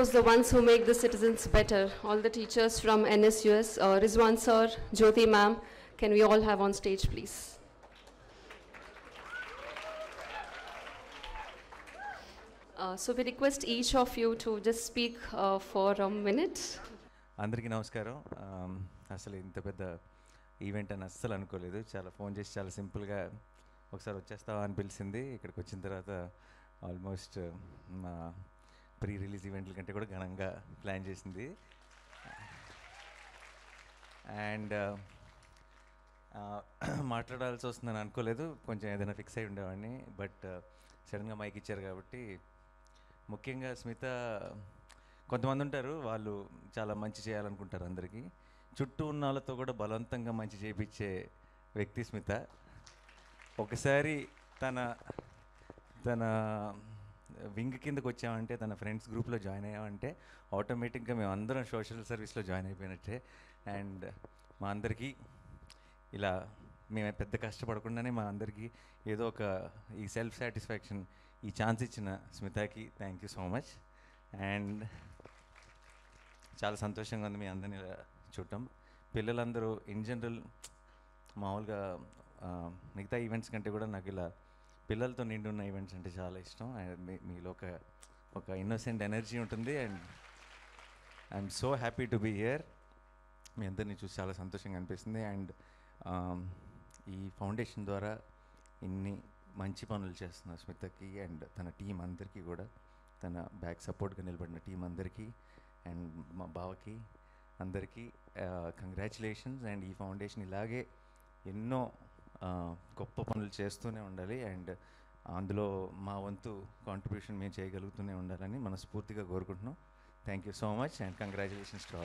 course, the ones who make the citizens better, all the teachers from NSUS, uh, Rizwan sir, Jyoti ma'am, can we all have on stage, please? Uh, so we request each of you to just speak uh, for a minute. అందరికీ నమస్కారం అసలు ఇంత పెద్ద event అని అస్సలు అనుకోలేదు చాలా phone చేసి చాలా సింపుల్గా ఒకసారి వచ్చేస్తావా అని పిలిచింది ఇక్కడికి వచ్చిన తర్వాత ఆల్మోస్ట్ మా ప్రీ రిలీజ్ ఈవెంట్ల కంటే కూడా ఘనంగా ప్లాన్ చేసింది. అండ్ మాట్లాడాల్సి వస్తుందని అనుకోలేదు. కొంచెం ఏదైనా ఫిక్స్ అయి ఉండేవాడిని. బట్ సడన్గా మైక్ ఇచ్చారు కాబట్టి ముఖ్యంగా స్మిత కొంతమంది ఉంటారు వాళ్ళు చాలా మంచి చేయాలనుకుంటారు అందరికీ. చుట్టూ ఉన్న వాళ్ళతో కూడా బలవంతంగా మంచి చేయించే వ్యక్తి స్మిత. ఒకసారి తన తన వింగ్ కిందకు వచ్చామంటే తన ఫ్రెండ్స్ గ్రూప్లో జాయిన్ అయ్యామంటే ఆటోమేటిక్గా మేము అందరం సోషల్ సర్వీస్లో జాయిన్ అయిపోయినట్టే. అండ్ మా అందరికీ ఇలా మేము పెద్ద కష్టపడకుండానే మా అందరికీ ఏదో ఒక ఈ సెల్ఫ్ సాటిస్ఫాక్షన్ ఈ ఛాన్స్ ఇచ్చిన స్మితకి thank you so much and చాలా సంతోషంగా ఉంది మీ అందరిని ఇలా చూడటం. పిల్లలందరూ ఇన్ జనరల్ మామూలుగా మిగతా ఈవెంట్స్ కంటే కూడా నాకు ఇలా పిల్లలతో నిండి ఉన్న ఈవెంట్స్ అంటే చాలా ఇష్టం. అండ్ మీ మీలో ఒక ఒక ఇన్నోసెంట్ ఎనర్జీ ఉంటుంది. And I'm so happy to be here మీ అందరినీ చూసి చాలా సంతోషంగా అనిపిస్తుంది. అండ్ um, ఈ ఫౌండేషన్ ద్వారా ఇన్ని మంచి పనులు చేస్తున్న స్మితకి అండ్ తన టీం అందరికీ కూడా తన బ్యాక్ సపోర్ట్గా నిలబడిన టీం అందరికీ అండ్ మా బావకి అందరికీ uh, కంగ్రాచులేషన్స్ అండ్ ఈ ఫౌండేషన్ ఇలాగే ఎన్నో గొప్ప పనులు చేస్తూనే ఉండాలి. అండ్ అందులో మా వంతు కాంట్రిబ్యూషన్ మేము చేయగలుగుతూనే ఉండాలని మనస్ఫూర్తిగా కోరుకుంటున్నాం. Thank you so much and congratulations to